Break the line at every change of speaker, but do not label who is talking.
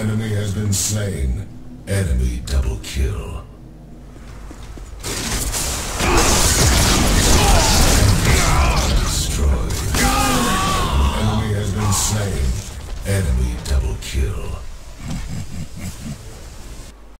Enemy has been slain. Enemy double kill. Destroyed. Enemy has been slain. Enemy double kill.